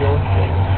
Deu.